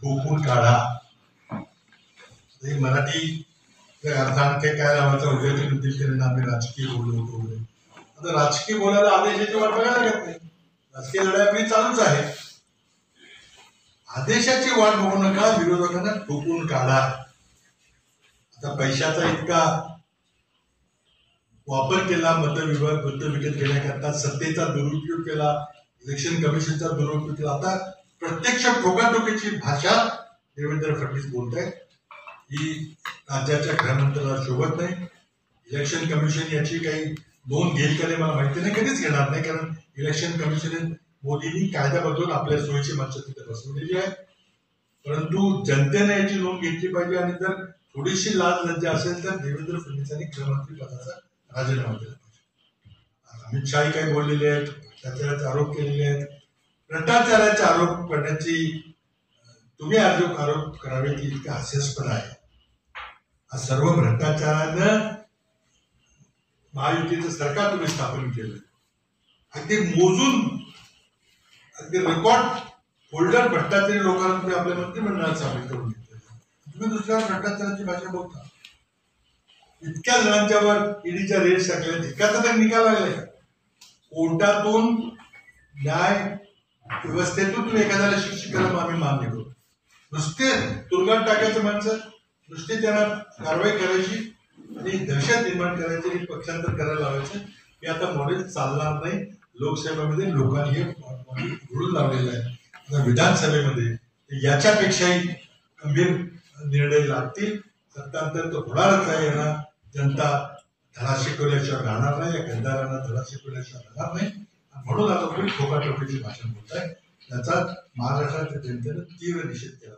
ठोकून काढा. मराठी अर्थान अर्थात काय लावायचं? उद्याचे म्हणतील आम्ही राजकीय बोललो होतो वगैरे. आता राजकीय बोलायला आदेशाची वाट बघायला लागत नाही. राजकीय लढाई आपली चालूच आहे. आदेशाची वाट बघू नका विरोधकांना ठोकून काढा. आता पैशाचा इतका वापर केला मतविभाग मत विकत घेण्याकरता सत्तेचा दुरुपयोग केला इलेक्शन कमिशनचा दुरुपयोग केला. आता प्रत्यक्ष टोकाटोकीची भाषा देवेंद्र फडणवीस बोलत आहेत ही राज्याच्या घरानंतरला शोभत नाही. इलेक्शन कमिशन याची काही नोंद घेईल का नाही मला माहिती नाही. कधीच घेणार नाही कारण इलेक्शन कमिशन मोदींनी कायदा बदलून आपल्या सोयीची माणसं तिथे बसवलेली आहे परंतु जनतेने याची नोंद घेतली पाहिजे आणि जर थोडीशी लाज लज्जा असेल तर देवेंद्र फडणवीसांनी गृहमंत्री पदाचा राजीनामा दिला पाहिजे. अमित शाही काही बोललेले आहेत भ्रष्टाचाराचे आरोप केलेले आहेत. भ्रष्टाचाराचे आरोप करण्याची तुम्ही आरोप आरोप करावे की इतकं हास्यास्पद आहे. हा सर्व भ्रष्टाचारानं महायुतीचं सरकार तुम्ही स्थापन केलं. अगदी मोजून अगदी रेकॉर्ड होल्डर भ्रष्टाचारी लोकांना तुम्ही आपल्या मंत्रिमंडळात सामील करून घेतलं तुम्ही दुसऱ्या भ्रष्टाचाराची भाषा बोलता. इतक्या जणांच्यावर ईडीच्या रेट टाकल्या एकाचा तर निकाल लागलाय. कोर्टातून न्याय व्यवस्थेतून एखाद्याला शिक्षित आम्ही मान्य करू. नुसते तुरुंगात टाकायचं माणसं नुसते त्यांना कारवाई करायची आणि दहशत निर्माण करायची आणि पक्षांतर करायला लावायचं हे आता मॉडेल चालणार नाही. लोकसभेमध्ये लोकांनी हे घडून लावलेलं आहे. आता विधानसभेमध्ये याच्यापेक्षाही गंभीर निर्णय लागतील. सत्तांतर तो होणारच आहे यांना. जनता धडा शिकवल्याशिवाय राहणार नाही या गंधारांना धडा शिकवल्याशिवाय राहणार नाही. म्हणून आता तुम्ही ठोकाठोकीची भाषण बोलताय. त्याचा महाराष्ट्राच्या जनतेनं तीव्र निषेध केला.